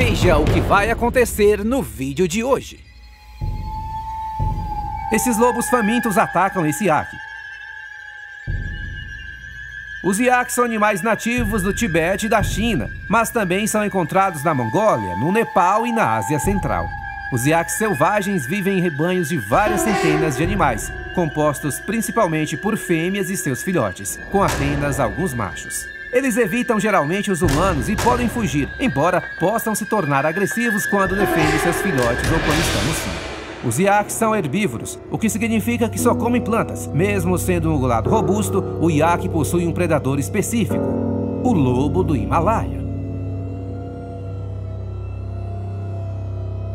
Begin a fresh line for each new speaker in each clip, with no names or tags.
Veja o que vai acontecer no vídeo de hoje. Esses lobos famintos atacam esse iaque. Os iaques são animais nativos do Tibete e da China, mas também são encontrados na Mongólia, no Nepal e na Ásia Central. Os iaques selvagens vivem em rebanhos de várias centenas de animais, compostos principalmente por fêmeas e seus filhotes, com apenas alguns machos. Eles evitam geralmente os humanos e podem fugir, embora possam se tornar agressivos quando defendem seus filhotes ou quando estão no cio. Os iaques são herbívoros, o que significa que só comem plantas. Mesmo sendo um ungulado robusto, o iaque possui um predador específico, o lobo do Himalaia.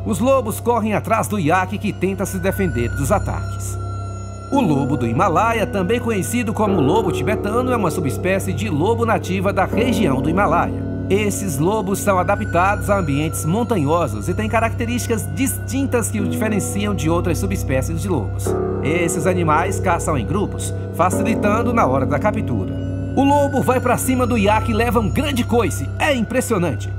Os lobos correm atrás do iaque que tenta se defender dos ataques. O lobo do Himalaia, também conhecido como lobo tibetano, é uma subespécie de lobo nativa da região do Himalaia. Esses lobos são adaptados a ambientes montanhosos e têm características distintas que os diferenciam de outras subespécies de lobos. Esses animais caçam em grupos, facilitando na hora da captura. O lobo vai para cima do iaque e leva um grande coice. É impressionante.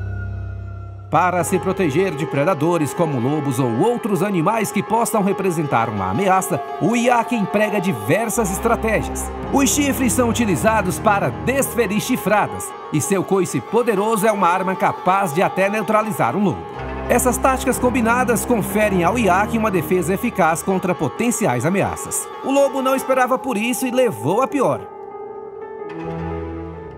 Para se proteger de predadores como lobos ou outros animais que possam representar uma ameaça, o iaque emprega diversas estratégias. Os chifres são utilizados para desferir chifradas, e seu coice poderoso é uma arma capaz de até neutralizar um lobo. Essas táticas combinadas conferem ao iaque uma defesa eficaz contra potenciais ameaças. O lobo não esperava por isso e levou a pior.